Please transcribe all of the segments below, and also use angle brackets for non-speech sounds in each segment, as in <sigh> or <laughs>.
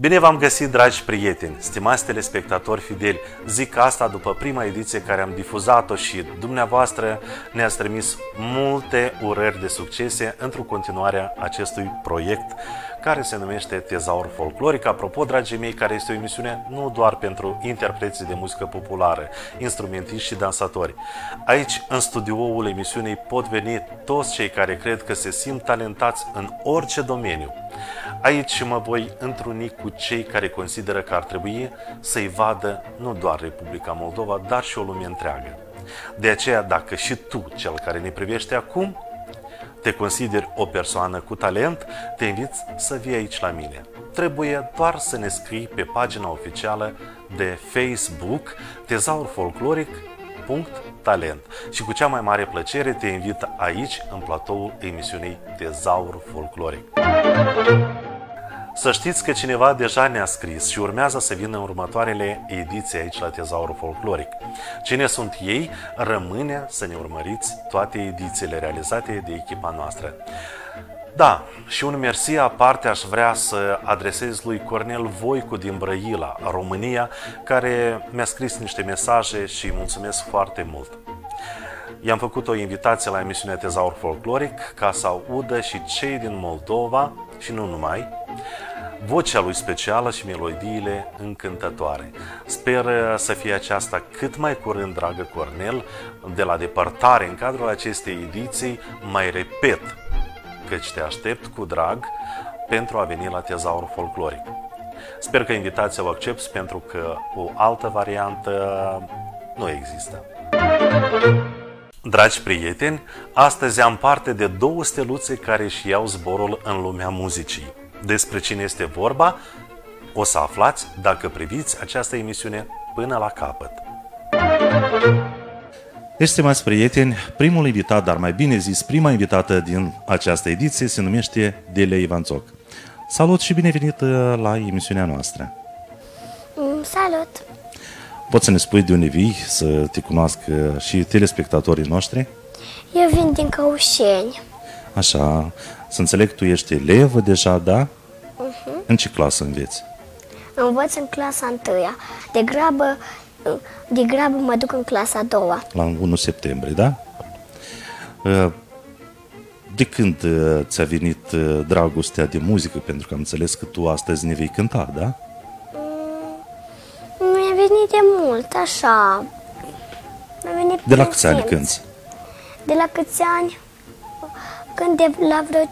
Bine v-am găsit, dragi prieteni, stimați telespectatori fideli. Zic asta după prima ediție care am difuzat-o și dumneavoastră ne-ați trimis multe urări de succese într-o continuare acestui proiect care se numește Tezaur Folcloric. Apropo, dragii mei, care este o emisiune nu doar pentru interpreții de muzică populară, instrumentiști și dansatori. Aici, în studioul emisiunii, pot veni toți cei care cred că se simt talentați în orice domeniu. Aici mă voi întruni cu cei care consideră că ar trebui să-i vadă nu doar Republica Moldova, dar și o lume întreagă. De aceea, dacă și tu, cel care ne privește acum, te consideri o persoană cu talent, te invit să vii aici la mine. Trebuie doar să ne scrii pe pagina oficială de Facebook Tezaur Folcloric talent. Și cu cea mai mare plăcere te invit aici, în platoul emisiunii Tezaur Folcloric. Să știți că cineva deja ne-a scris și urmează să vină în următoarele ediții aici la Tezaurul Folcloric. Cine sunt ei, rămâne să ne urmăriți toate edițiile realizate de echipa noastră. Da, și un mersi aparte aș vrea să adresez lui Cornel Voicu din Brăila, România, care mi-a scris niște mesaje și îi mulțumesc foarte mult. I-am făcut o invitație la emisiunea Tezaur Folcloric ca să audă și cei din Moldova, și nu numai, vocea lui specială și melodiile încântătoare. Sper să fie aceasta cât mai curând, dragă Cornel, de la depărtare în cadrul acestei ediții, mai repet, căci te aștept cu drag pentru a veni la Tezaur Folcloric. Sper că invitația o accepti pentru că o altă variantă nu există. Dragi prieteni, astăzi am parte de două steluțe care își iau zborul în lumea muzicii. Despre cine este vorba, o să aflați dacă priviți această emisiune până la capăt. Estimați prieteni, primul invitat, dar mai bine zis, prima invitată din această ediție se numește Delia Ivanțoc. Salut și bine venit uh, la emisiunea noastră! Mm, salut! Poți să ne spui de unde vii, să te cunoască și telespectatorii noștri? Eu vin din Căușeni. Așa, să înțeleg, tu ești elevă deja, da? Uh-huh. În ce clasă înveți? Învăț în clasa întâia. De grabă, de grabă mă duc în clasa a doua. La 1 septembrie, da? Uh, de când uh, ți-a venit uh, dragostea de muzică? Pentru că am înțeles că tu astăzi ne vei cânta, da? Mm, mi-a venit de mult, așa. Mi-a venit de la câți ani cânti? De la câți ani? Când de la vreo 5-4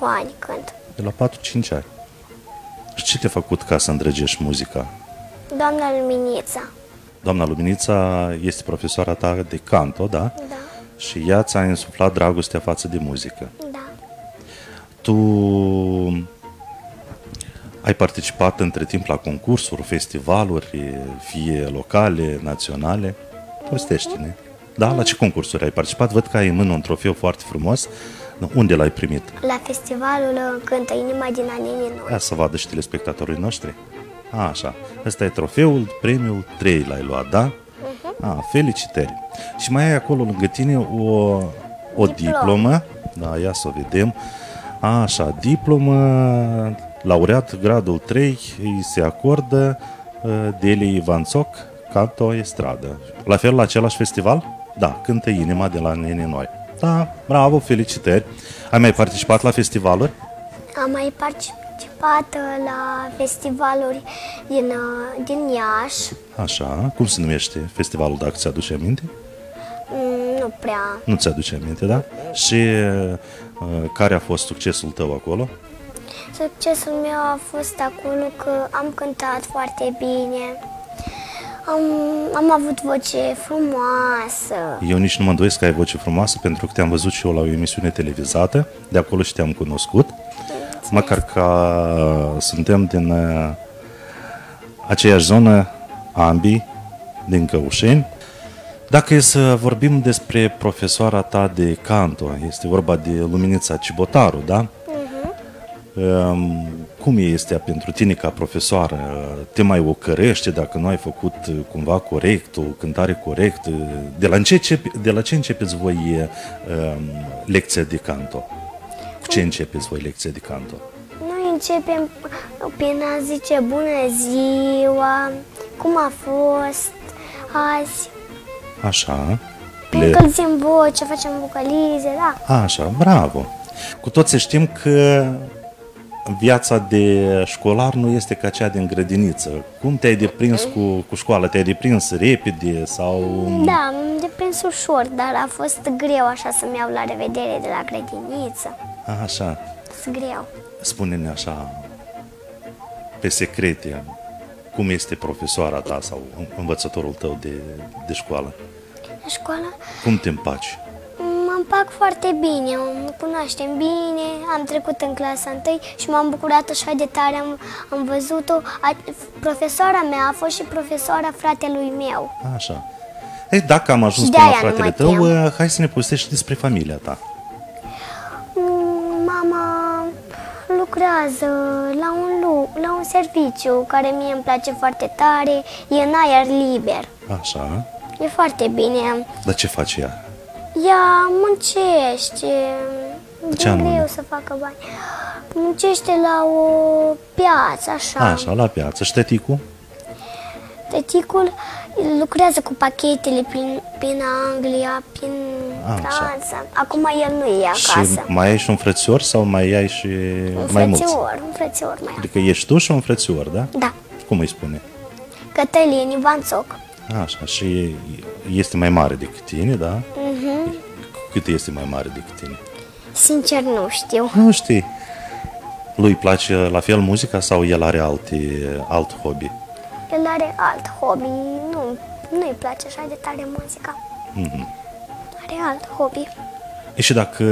ani când. De la 4-5 ani. Și ce te-a făcut ca să îndrăgești muzica? Doamna Luminița. Doamna Luminița este profesoara ta de canto, da? Da. Și ea ți-a insuflat dragostea față de muzică. Da. Tu ai participat între timp la concursuri, festivaluri, fie locale, naționale? Povestește-ne. Da? La ce concursuri ai participat? Văd că ai în mână un trofeu foarte frumos. Unde l-ai primit? La festivalul Cântă Inima din Anenii Noi. Ia să vadă și telespectatorii noștri. A, așa. Ăsta e trofeul, premiul 3 l-ai luat, da? Uh-huh. A, felicitări. Și mai ai acolo lângă tine o, o Diplom. diplomă. Da, ia să o vedem. A, așa, diplomă, laureat gradul 3, îi se acordă uh, Deli Ivanțoc, Canto Estradă. La fel la același festival? Da, cântă inima de la Nene Noi. Da, bravo, felicitări. Ai mai participat la festivaluri? Am mai participat uh, la festivaluri din, uh, din Iași. Așa, cum se numește festivalul, dacă ți-aduce aminte? Mm, nu prea. Nu ți-aduce aminte, da? Și uh, care a fost succesul tău acolo? Succesul meu a fost acolo că am cântat foarte bine. Am, am avut voce frumoasă. Eu nici nu mă îndoiesc că ai voce frumoasă, pentru că te-am văzut și eu la o emisiune televizată, de acolo și te-am cunoscut. Înțeles. Măcar că suntem din uh, aceeași zonă, ambii, din Căușeni. Dacă e să vorbim despre profesoara ta de canto, este vorba de Luminița Cibotaru, da? Cum este pentru tine ca profesoară? Te mai ocărește dacă nu ai făcut uh, cumva corect, o cântare corectă? De la, ce, de la ce începeți voi um, lecția de canto? Cu ce începeți voi lecția de canto? Noi începem prin a zice bună ziua, cum a fost azi. Așa. Le... Încălzim voce, facem vocalize, da. Așa, bravo. Cu toții știm că viața de școlar nu este ca cea din grădiniță. Cum te-ai deprins cu, cu școala? Te-ai deprins repede sau... Da, am deprins ușor, dar a fost greu așa să-mi iau la revedere de la grădiniță. Așa. Sunt greu. Spune-ne așa, pe secrete, cum este profesoara ta sau învățătorul tău de, de școală? De școală? Cum te împaci? Mă împac foarte bine, mă cunoaștem bine, am trecut în clasa 1 și m-am bucurat așa de tare, am, am văzut-o. Profesoara mea a fost și profesoara fratelui meu. Așa. Ei, dacă am ajuns până la fratele tău, tem. hai să ne povestești despre familia ta. Mm, mama lucrează la un, la un serviciu care mie îmi place foarte tare, e în aer liber. Așa. E foarte bine. Dar ce face ea? Ea muncește. Ce e greu să facă bani. Muncește la o piață, așa. Așa, la piață. Și tăticul? Tăticul lucrează cu pachetele prin, prin Anglia, prin Franța. Acum el nu e acasă. Și mai ai și un frățior sau mai ai și un mai mulți? un frățior mai Adică ești tu și un frățior, da? Da. Cum îi spune? Cătălin Ivanțoc. Așa, și este mai mare decât tine, da? Uh-huh. Cât este mai mare decât tine? Sincer, nu știu. Nu știi. Lui place la fel muzica sau el are alte, alt hobby? El are alt hobby, nu, nu-i place așa de tare muzica. Mm-hmm. Are alt hobby. E și dacă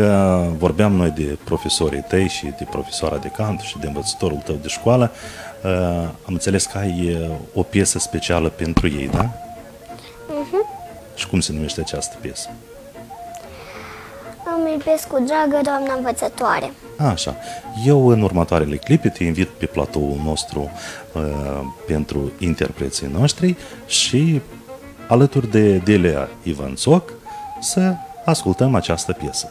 vorbeam noi de profesorii tăi și de profesoara de cant și de învățătorul tău de școală, am înțeles că ai o piesă specială pentru ei, da? Și cum se numește această piesă? Îmi iubesc cu dragă doamna învățătoare. Așa. Eu în următoarele clipe te invit pe platoul nostru uh, pentru interpreții noștri și alături de Delia Ivanțoc să ascultăm această piesă.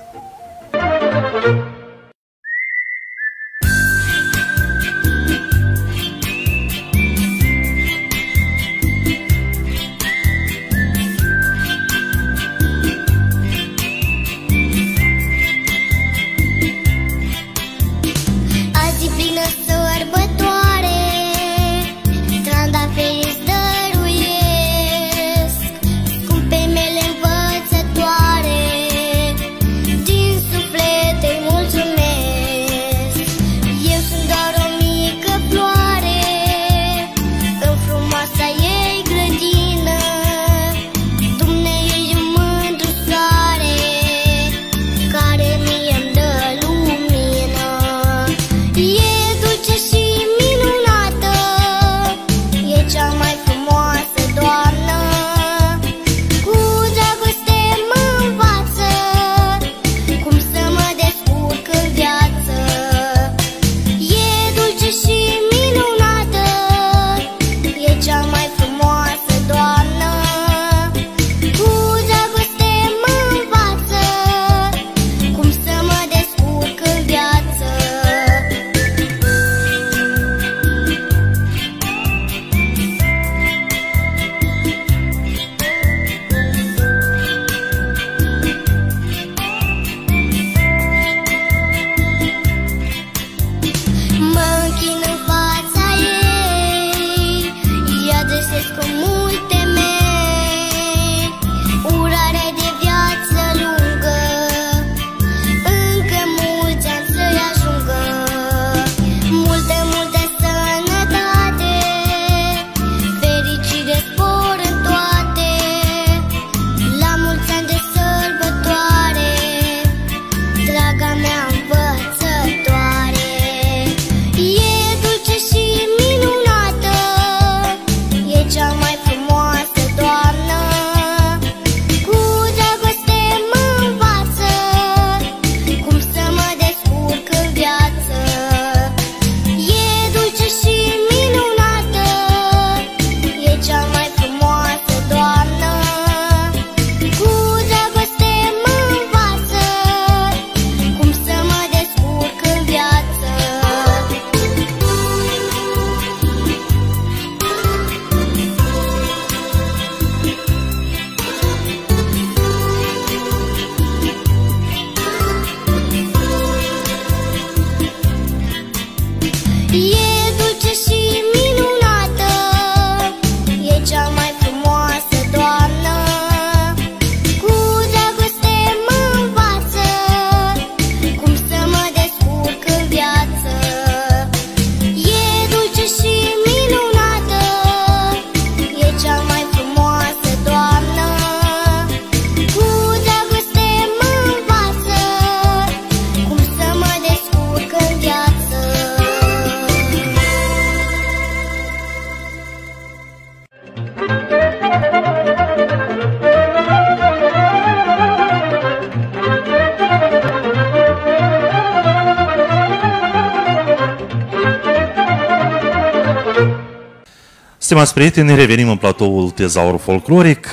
Stimați prieteni, revenim în platoul Tezaur Folcloric,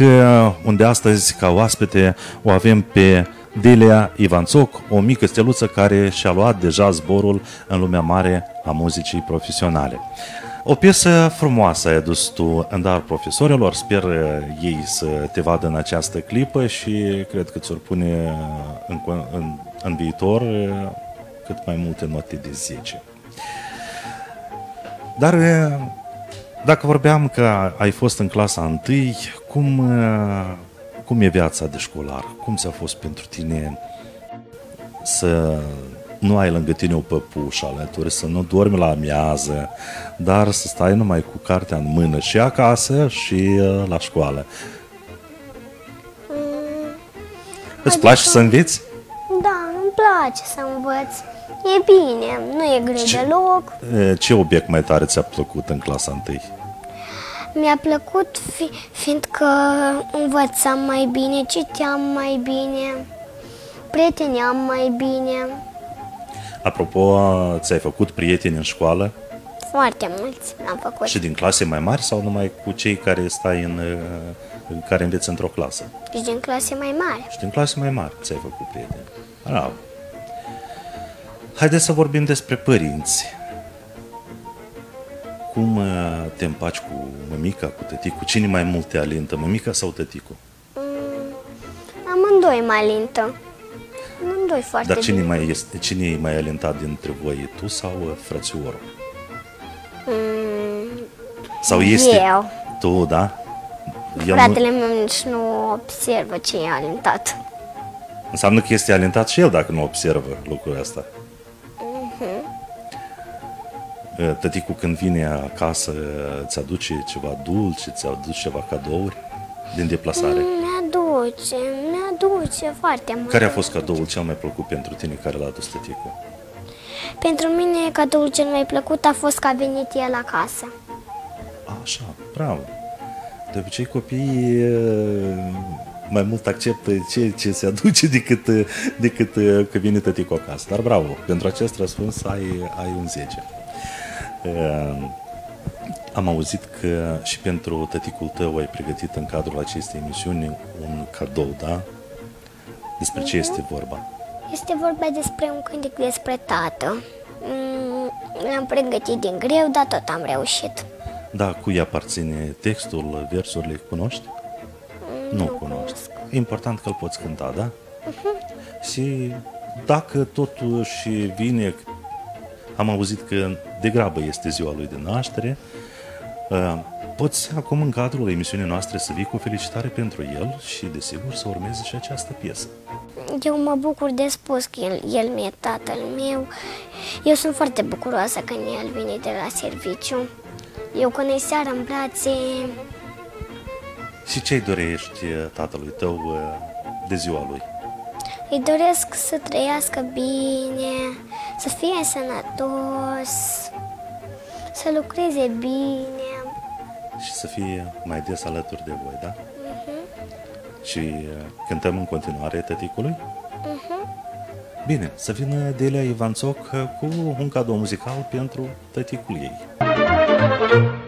unde astăzi, ca oaspete, o avem pe Delia Ivanțoc, o mică steluță care și-a luat deja zborul în lumea mare a muzicii profesionale. O piesă frumoasă ai adus tu în dar profesorilor, sper ei să te vadă în această clipă și cred că ți-or pune în, în, în viitor cât mai multe note de 10. Dar dacă vorbeam că ai fost în clasa 1, cum, cum e viața de școlar? Cum ți-a fost pentru tine să nu ai lângă tine o păpușă alături, să nu dormi la amiază, dar să stai numai cu cartea în mână și acasă și uh, la școală. Mm, Îți place să înveți? Da, îmi place să învăț. E bine, nu e greu ce, deloc. Ce obiect mai tare ți-a plăcut în clasa 1? Mi-a plăcut fi, fiindcă învățam mai bine, citeam mai bine, prieteneam mai bine. Apropo, ți-ai făcut prieteni în școală? Foarte mulți am făcut. Și din clase mai mari sau numai cu cei care stai în, în care înveți într-o clasă? Și din clase mai mari. Și din clase mai mari ți-ai făcut prieteni. Bravo. Haideți să vorbim despre părinți. Cum uh, te împaci cu mămica, cu tăticul? Cine mai mult te alintă, mămica sau tăticul? Mm, amândoi mă alintă. Amândoi foarte Dar cine, bine. mai este, cine e mai alintat dintre voi, tu sau uh, frățiorul? Mm, sau este? Eu. Tu, da? El Fratele nu... meu nici nu observă ce e alintat. Înseamnă că este alintat și el dacă nu observă lucrul ăsta. Tăticul când vine acasă ți aduce ceva dulce, ți aduce ceva cadouri din deplasare? Mi-aduce, mi-aduce foarte mult. Care a fost cadoul cel mai plăcut pentru tine care l-a adus tăticul? Pentru mine cadoul cel mai plăcut a fost că a venit el acasă. Așa, bravo. De obicei copiii mai mult acceptă ce, ce se aduce decât, decât că vine tăticul acasă. Dar bravo, pentru acest răspuns ai, ai un 10. Ehm, am auzit că și pentru tăticul tău ai pregătit în cadrul acestei emisiuni un cadou, da? Despre ce este vorba? Este vorba despre un cântec despre tată. Mm, l-am pregătit din greu, dar tot am reușit. Da, cui aparține textul, versurile, cunoști? Mm, nu, nu cunoști. E important că îl poți cânta, da? Uh-huh. Și dacă totuși vine am auzit că degrabă este ziua lui de naștere. Uh, poți acum în cadrul emisiunii noastre să vii cu o felicitare pentru el și desigur să urmeze și această piesă. Eu mă bucur de spus că el, el mi-e tatăl meu. Eu sunt foarte bucuroasă când el vine de la serviciu. Eu când e seara în brațe... Și ce-i dorești uh, tatălui tău uh, de ziua lui? Îi doresc să trăiască bine, să fie sănătos, să lucreze bine. Și să fie mai des alături de voi, da? Uh-huh. Și uh, cântăm în continuare tăticului? Uh-huh. Bine, să vină Delia Ivanțoc uh, cu un cadou muzical pentru tăticul ei. tot sufletul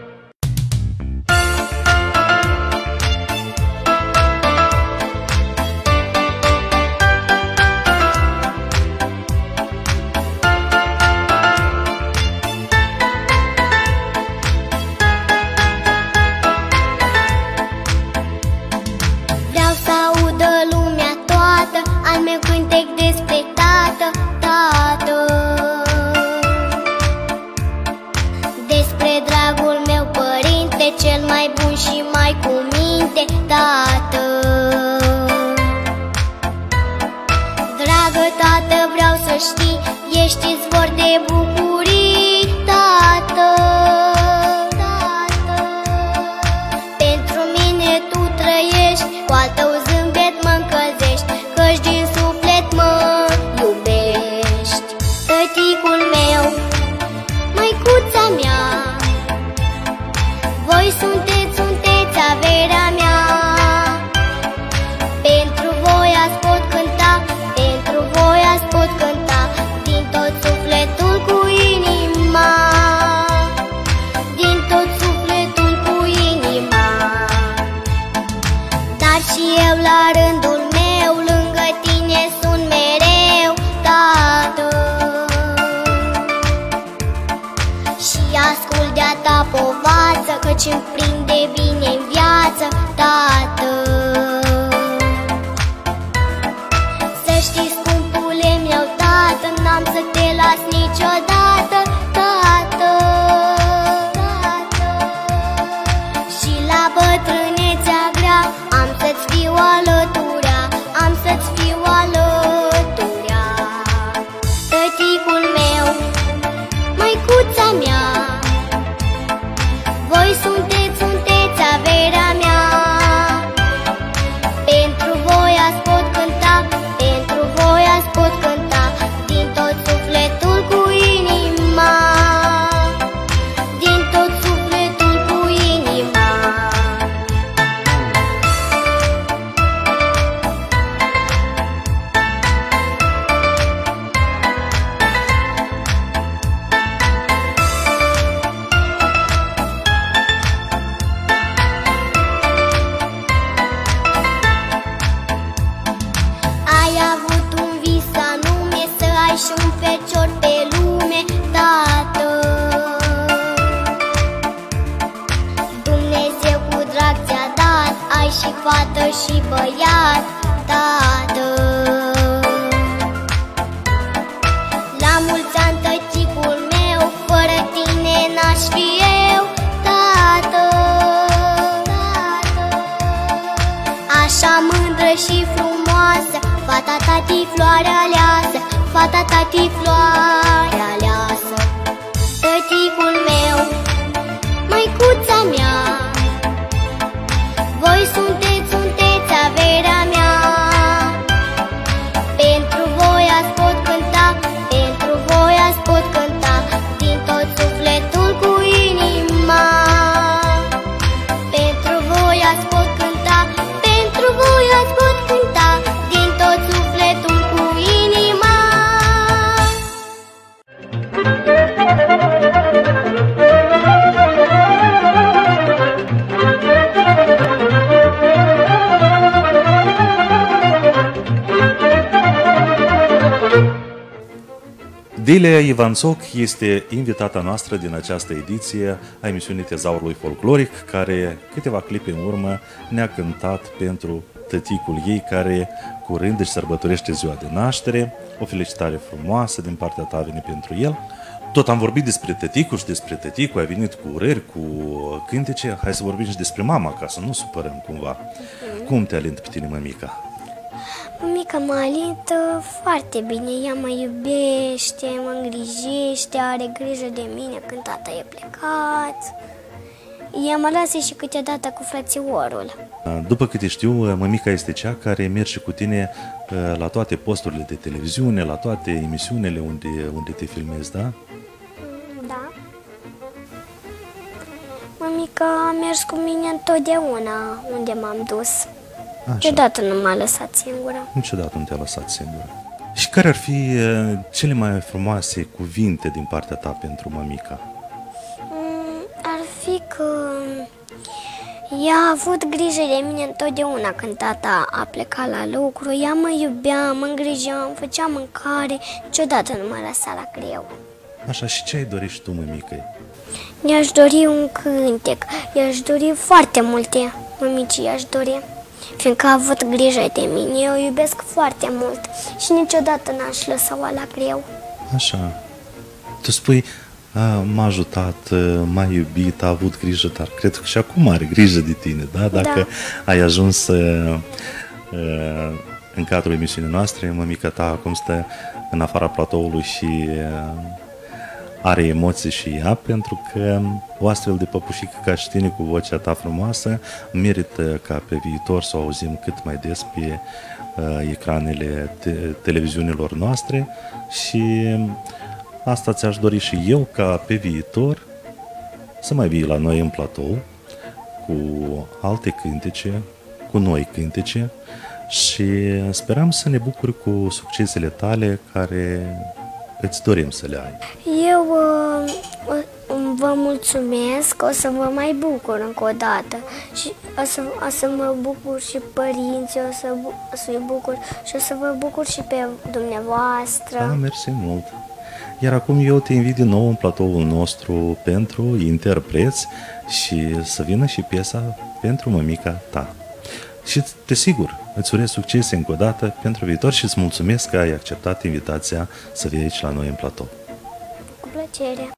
Delia Ivanțoc este invitata noastră din această ediție a emisiunii Tezaurului Folcloric, care câteva clipe în urmă ne-a cântat pentru tăticul ei, care curând își sărbătorește ziua de naștere. O felicitare frumoasă din partea ta a venit pentru el. Tot am vorbit despre tăticul și despre tăticul, ai venit cu urări, cu cântece. Hai să vorbim și despre mama, ca să nu supărăm cumva. Cum te alint pe tine, mămica? Mica mă alintă foarte bine, ea mă iubește, mă îngrijește, are grijă de mine când tata e plecat. Ea mă lasă și câteodată cu frățiorul. După câte știu, mămica este cea care merge cu tine uh, la toate posturile de televiziune, la toate emisiunile unde, unde te filmezi, da? Da. Mămica a mers cu mine întotdeauna unde m-am dus. Așa. Niciodată nu m-a lăsat singură. Niciodată nu te-a lăsat singură. Și care ar fi uh, cele mai frumoase cuvinte din partea ta pentru mămica? Mm, Ar fi că ea a avut grijă de mine întotdeauna când tata a plecat la lucru. Ea mă iubea, mă îngrijea, îmi făcea mâncare, niciodată nu m-a lăsat la greu. Așa, și ce ai dorit și tu, mămică? I-aș dori un cântec, i-aș dori foarte multe, mămicii i-aș dori, fiindcă a avut grijă de mine, eu o iubesc foarte mult și niciodată n-aș lăsa-o la greu. Așa. Tu spui, a, m-a ajutat, uh, m-a iubit, a avut grijă, dar cred că și acum are grijă de tine, da? Dacă ai ajuns uh, uh, în cadrul emisiunii noastre, mămica ta acum stă în afara platoului și uh, are emoții și ea, pentru că o astfel de păpușică ca și tine cu vocea ta frumoasă merită ca pe viitor să o auzim cât mai des pe uh, ecranele te- televiziunilor noastre și asta ți-aș dori și eu ca pe viitor să mai vii la noi în platou cu alte cântece, cu noi cântece și sperăm să ne bucuri cu succesele tale care îți dorim să le ai. Eu uh, uh, vă vă mulțumesc, o să vă mai bucur încă o dată și o să, o să mă bucur și părinții, o să, o să bucur și o să vă bucur și pe dumneavoastră. Da, mersi mult. Iar acum eu te invit din nou în platoul nostru pentru interpreți și să vină și piesa pentru mămica ta. Și te sigur, îți urez succes încă o dată pentru viitor și îți mulțumesc că ai acceptat invitația să vii aici la noi în platou. Cu plăcere!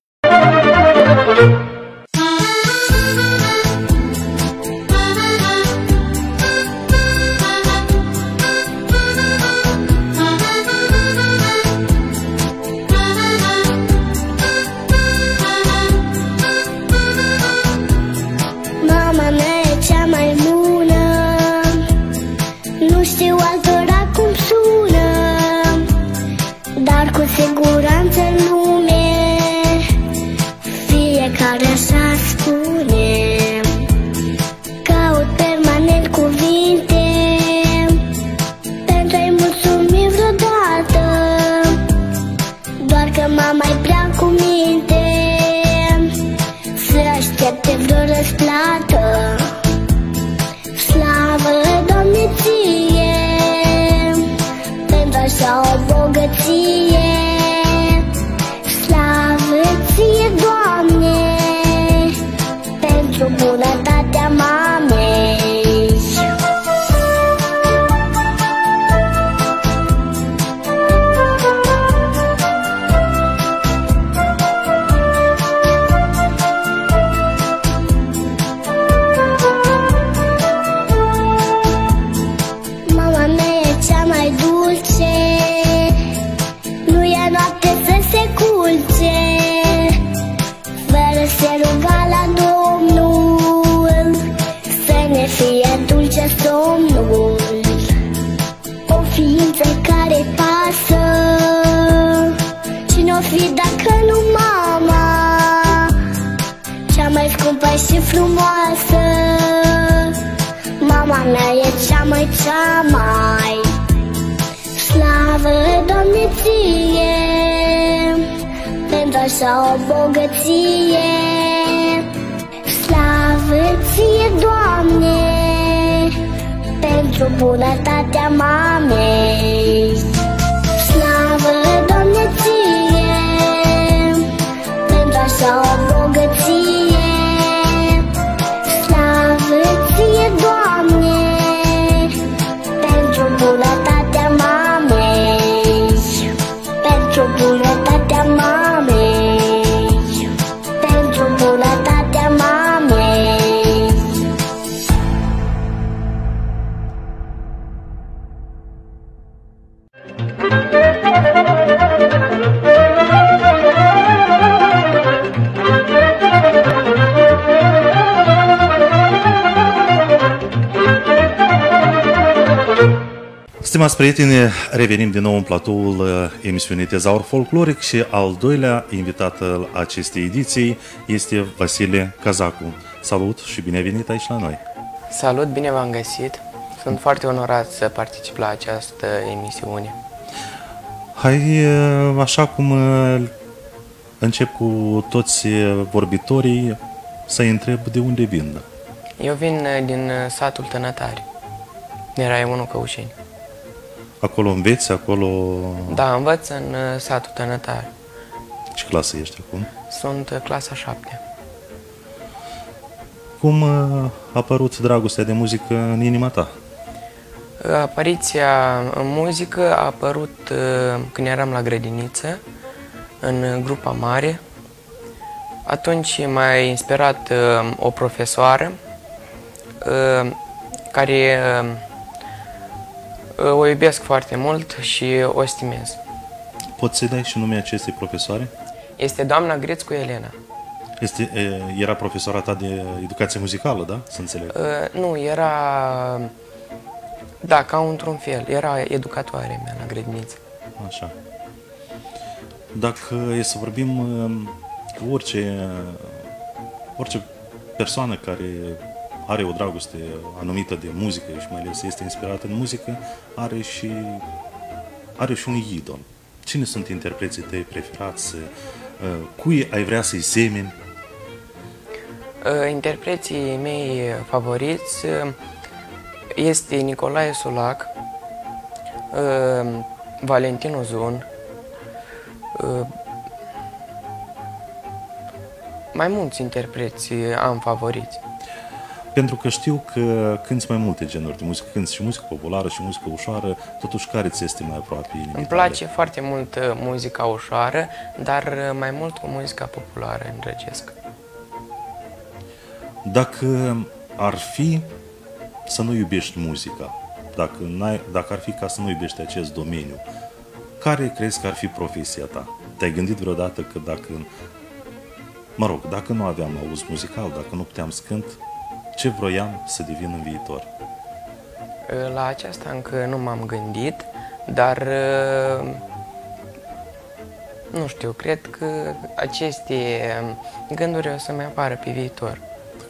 Stimați prieteni, revenim din nou în platoul uh, emisiunii Tezaur Folcloric și al doilea invitat al acestei ediții este Vasile Cazacu. Salut și bine ai venit aici la noi! Salut, bine v-am găsit! Sunt foarte onorat să particip la această emisiune. Hai, uh, așa cum uh, încep cu toți uh, vorbitorii, să-i întreb de unde vin. Eu vin uh, din uh, satul Tănătari, din Raionul Căușeni. Acolo înveți, acolo... Da, învăț în uh, satul Tănătari. Ce clasă ești acum? Sunt uh, clasa 7. Cum uh, a apărut dragostea de muzică în inima ta? Apariția în muzică a apărut uh, când eram la grădiniță, în grupa mare. Atunci m-a inspirat uh, o profesoară uh, care uh, o iubesc foarte mult și o stimez. Poți să-i dai și numele acestei profesoare? Este doamna Grețcu Elena. Este, e, era profesora ta de educație muzicală, da? Să înțeleg. Uh, nu, era... Da, ca într-un fel. Era educatoare mea la grădiniță. Așa. Dacă e să vorbim um, cu orice, orice persoană care are o dragoste anumită de muzică și mai ales este inspirată în muzică, are și, are și un idol. Cine sunt interpreții tăi preferați? Uh, Cui ai vrea să-i semeni? Uh, Interpreții mei favoriți uh, este Nicolae Sulac, uh, Valentin Ozun, uh, mai mulți interpreți am favoriți. Pentru că știu că cânti mai multe genuri de muzică, cânti și muzică populară și muzică ușoară, totuși care ți este mai aproape inimii Îmi tale? place foarte mult uh, muzica ușoară, dar uh, mai mult cu muzica populară îndrăgesc. Dacă ar fi să nu iubești muzica, dacă, n-ai, dacă ar fi ca să nu iubești acest domeniu, care crezi că ar fi profesia ta? Te-ai gândit vreodată că dacă, mă rog, dacă nu aveam auz muzical, dacă nu puteam să cânt, ce vroiam să devin în viitor? Uh, La aceasta încă nu m-am gândit, dar uh, nu știu, cred că aceste um, gânduri o să-mi apară pe viitor.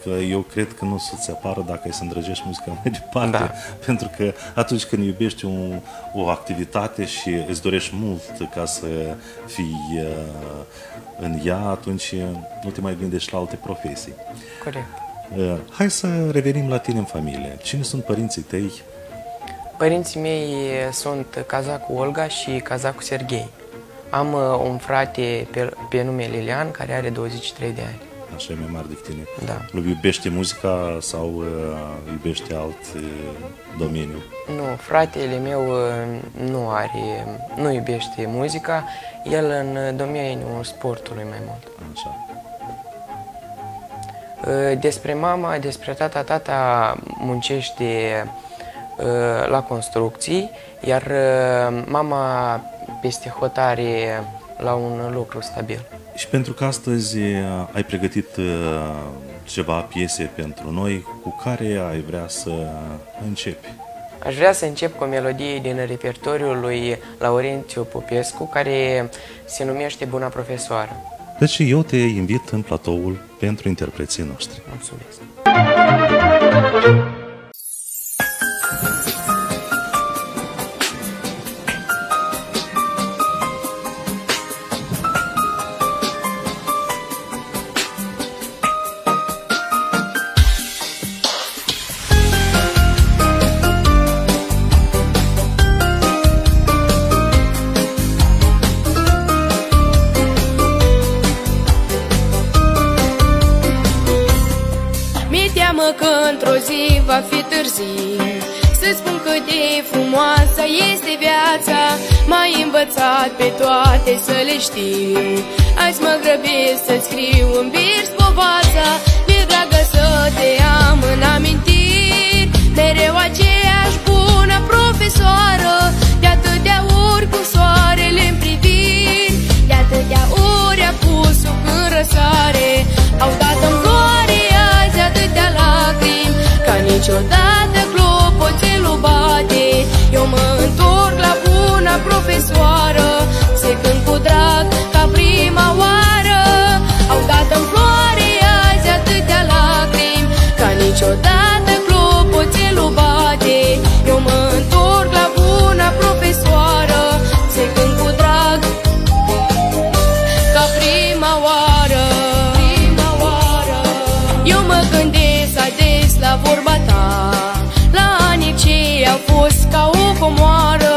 Că eu cred că nu o să-ți apară dacă ai să îndrăgești muzica mai departe, Da. <laughs> pentru că atunci când iubești un, o activitate și îți dorești mult ca să fii uh, în ea, atunci nu te mai gândești la alte profesii. Corect. Uh, Hai să revenim la tine în familie. Cine sunt părinții tăi? Părinții mei sunt Cazacu Olga și Cazacu Serghei. Am uh, un frate pe, pe nume Lilian care are 23 de ani. Așa e mai mare decât tine. Da. Nu iubește muzica sau uh, iubește alt uh, domeniu? Nu, fratele meu uh, nu are, nu iubește muzica, el în domeniul sportului mai mult. Așa. Uh, Despre mama, despre tata, tata muncește uh, la construcții, iar uh, mama peste hotare la un lucru stabil. Și pentru că astăzi uh, ai pregătit uh, ceva piese pentru noi, cu care ai vrea să începi? Aș vrea să încep cu o melodie din repertoriul lui Laurențiu Popescu, care se numește Buna Profesoară. Deci eu te invit în platoul pentru interpreții noștri. Mulțumesc! Pe toate să le știu. Azi mă grăbesc să la vorba ta. La anii ce au fost ca o comoară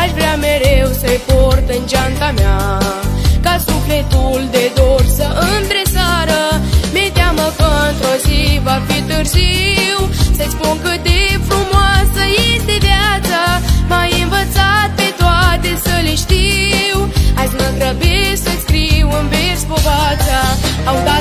Aș vrea mereu să-i port în geanta mea. Ca sufletul de dor să îndresară Mi-e teamă că într-o zi va fi târziu. Să-ți spun cât de frumoasă este viața M-ai învățat pe toate să le știu. Azi mă grăbesc să scriu în vers povața Au dat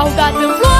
I've got the flown.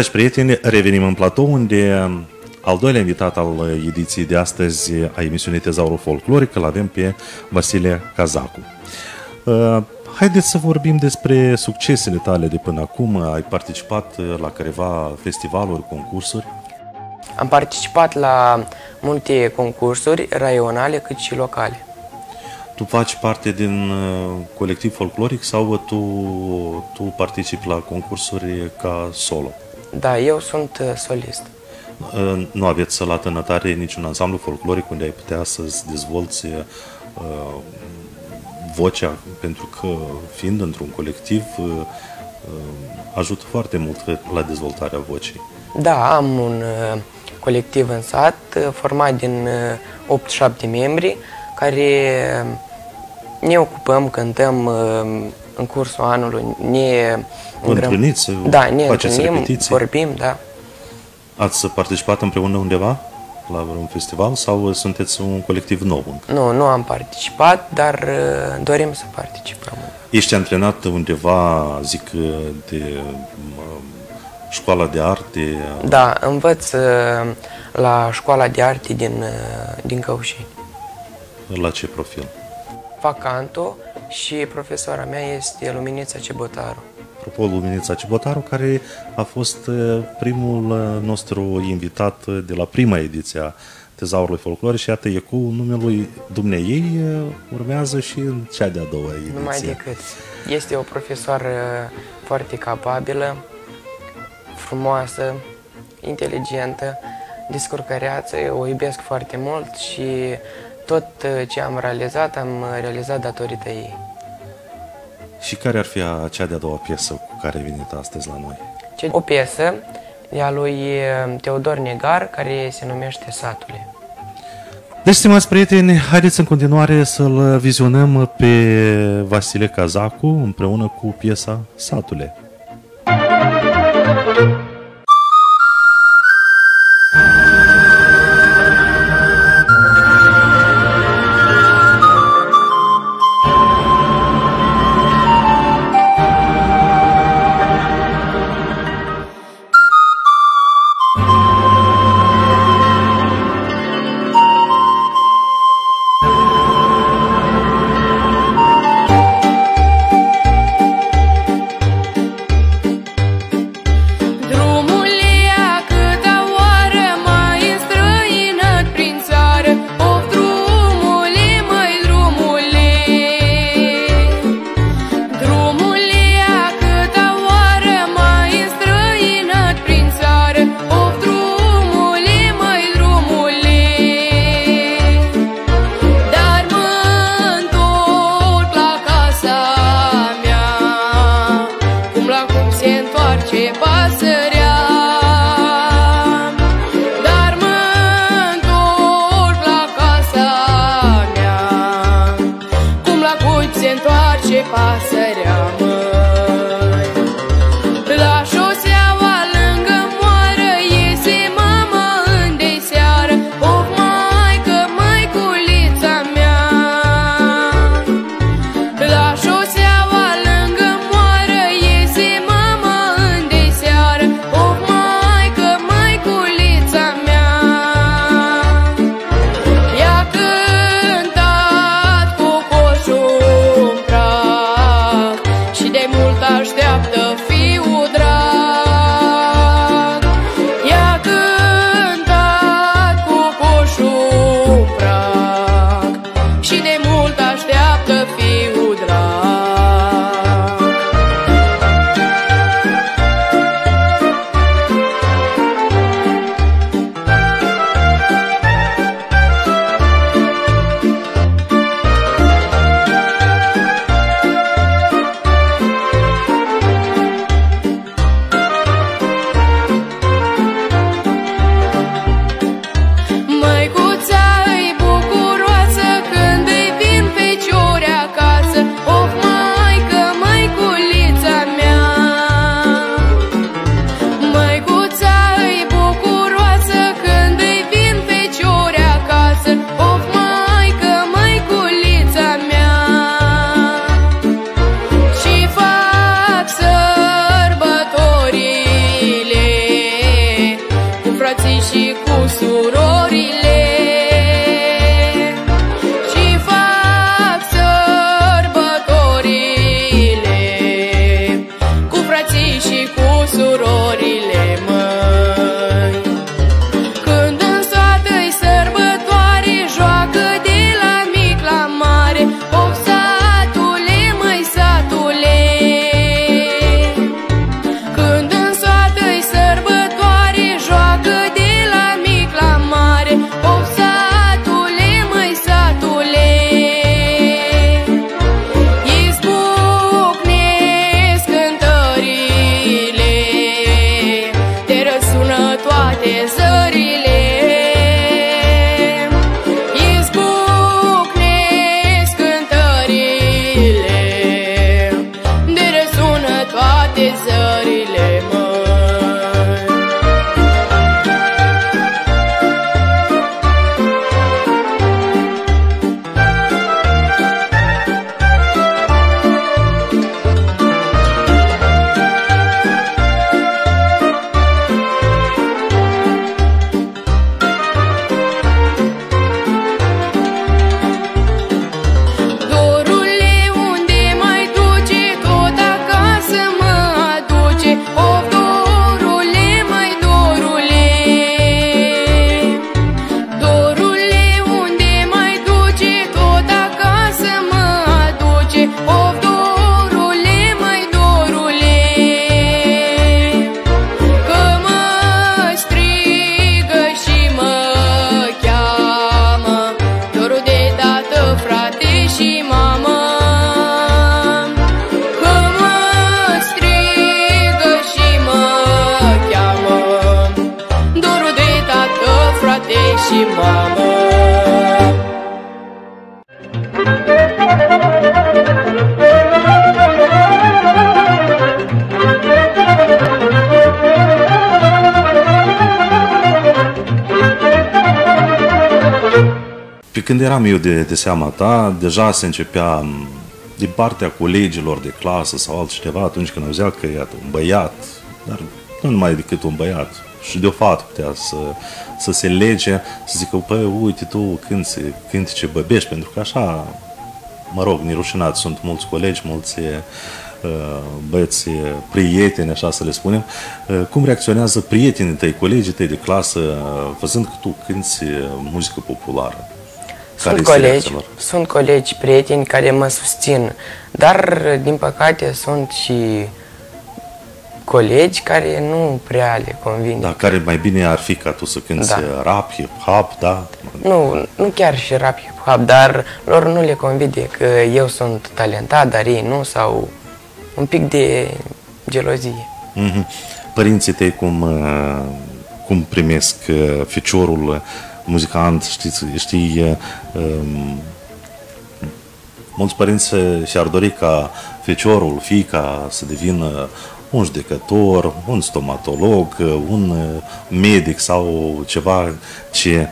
Dragi prieteni, revenim în platou unde um, al doilea invitat al uh, ediției de astăzi a emisiunii Tezaurul Folcloric îl avem pe Vasile Cazacu. Uh, haideți să vorbim despre succesele tale de până acum. Ai participat uh, la careva festivaluri, concursuri? Am participat la multe concursuri raionale cât și locale. Tu faci parte din colectiv folcloric sau tu, tu participi la concursuri ca solo? Da, eu sunt solist. Nu aveți la tănătare niciun ansamblu folcloric unde ai putea să-ți dezvolți uh, vocea, pentru că fiind într-un colectiv uh, ajută foarte mult la dezvoltarea vocii. Da, am un uh, colectiv în sat format din 8-7 membri care ne ocupăm, cântăm în cursul anului, ne Întâlniți, da, ne întâlnim, vorbim, da. Ați participat împreună undeva? La un festival sau sunteți un colectiv nou? Nu, nu am participat, dar uh, dorim să participăm. Ești antrenat undeva, zic, de școala de arte? Da, învăț uh, la școala de arte din, uh, din Căușeni. La ce profil? Fac canto și profesoara mea este Luminița Cebotaru. Apropo, Luminița Cibotaru, care a fost uh, primul uh, nostru invitat uh, de la prima ediție a Tezaurului Folclore și iată, e cu numele dumneiei urmează și în cea de-a doua ediție. Numai decât. Este o profesoară foarte capabilă, frumoasă, inteligentă, descurcăreață, o iubesc foarte mult și tot ce am realizat, am realizat datorită ei. Și care ar fi cea de-a doua piesă cu care ai venit astăzi la noi? O piesă de a lui Teodor Negar, care se numește Satule. Deci, stimați prieteni, haideți în continuare să-l vizionăm pe Vasile Cazacu împreună cu piesa Satule. Pe când eram eu de, de seama ta, deja se începea m, din partea colegilor de clasă sau altceva, atunci când auzea că, iată, un băiat, dar nu numai decât un băiat, și de o fată putea să, să se lege, să zică, păi, uite tu cânti, cânti ce băbești, pentru că așa, mă rog, nerușinat, sunt mulți colegi, mulți uh, băieți prieteni, așa să le spunem, uh, cum reacționează prietenii tăi, colegii tăi de clasă, uh, văzând că tu cânti muzică populară? Sunt este colegi, reacția lor? sunt colegi, prieteni care mă susțin, dar din păcate sunt și colegi care nu prea le convine. Da, care mai bine ar fi ca tu să cânti Da. rap, hip-hop, da? Nu, nu chiar și rap hip hop, dar lor nu le convine că eu sunt talentat, dar ei nu, sau un pic de gelozie. Mhm. Părinții tăi cum, uh, cum primesc uh, feciorul uh, muzicant, știți, știi, uh, um, mulți părinți uh, și-ar dori ca feciorul, fiica să devină un judecător, un stomatolog, uh, un uh, medic sau ceva ce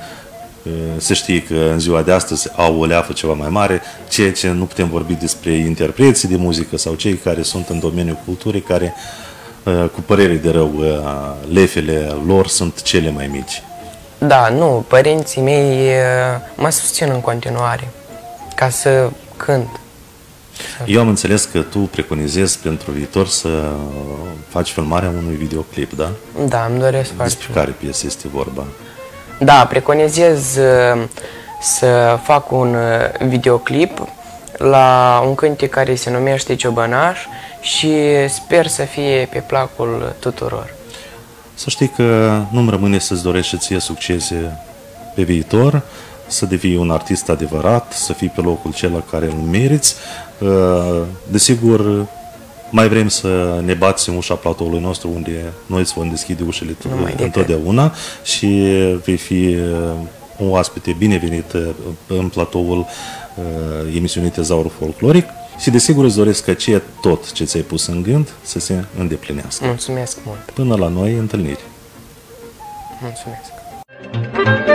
uh, se știe că în ziua de astăzi au o leafă ceva mai mare, ceea ce nu putem vorbi despre interpreții de muzică sau cei care sunt în domeniul culturii, care uh, cu părere de rău, uh, lefele lor sunt cele mai mici. Da, nu, părinții mei uh, mă susțin în continuare ca să cânt. Eu am înțeles că tu preconizezi pentru viitor să faci filmarea unui videoclip, da? Da, îmi doresc foarte Despre care piesă este vorba? Da, preconizez uh, să fac un uh, videoclip la un cântec care se numește Ciobănaș și sper să fie pe placul tuturor. Să știi că nu-mi rămâne să-ți dorești și ție succese pe viitor, să devii un artist adevărat, să fii pe locul cel care îl meriți. Uh, Desigur, mai vrem să ne bați în ușa platoului nostru unde noi îți vom deschide ușile tu- Numai decât. întotdeauna și vei fi uh, un oaspete binevenit uh, în platoul uh, emisiunii Tezaurul Folcloric și desigur îți doresc că ceea tot ce ți-ai pus în gând să se îndeplinească. Mulțumesc mult! Până la noi întâlniri. Mulțumesc!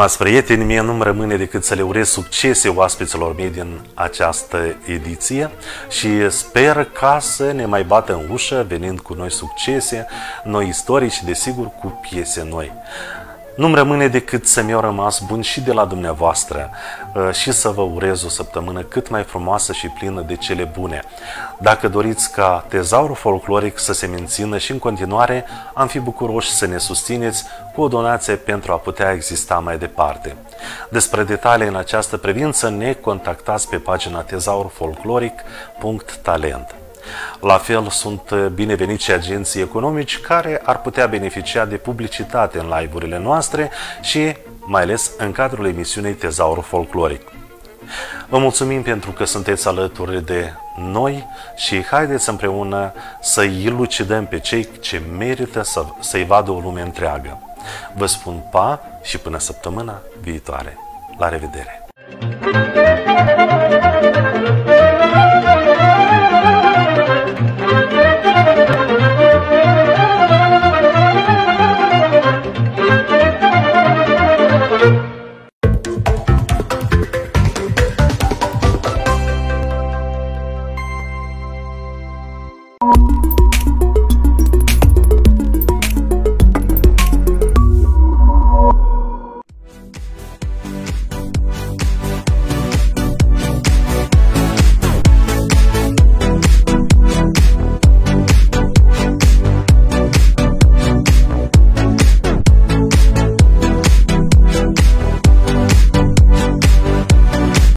Stimați prieteni, mie nu-mi rămâne decât să le urez succese oaspeților mei din această ediție și sper ca să ne mai bată în ușă venind cu noi succese, noi istorii și desigur cu piese noi. Nu-mi rămâne decât să mi-au rămas bun și de la dumneavoastră uh, și să vă urez o săptămână cât mai frumoasă și plină de cele bune. Dacă doriți ca tezaurul folcloric să se mențină și în continuare, am fi bucuroși să ne susțineți cu o donație pentru a putea exista mai departe. Despre detalii în această privință ne contactați pe pagina tezaurfolcloric.talent. La fel, sunt bineveniți și agenții economici care ar putea beneficia de publicitate în live-urile noastre și mai ales în cadrul emisiunii Tezaurul Folcloric. Vă mulțumim pentru că sunteți alături de noi și haideți împreună să ilucidăm pe cei ce merită să, să-i vadă o lume întreagă. Vă spun pa și până săptămâna viitoare. La revedere!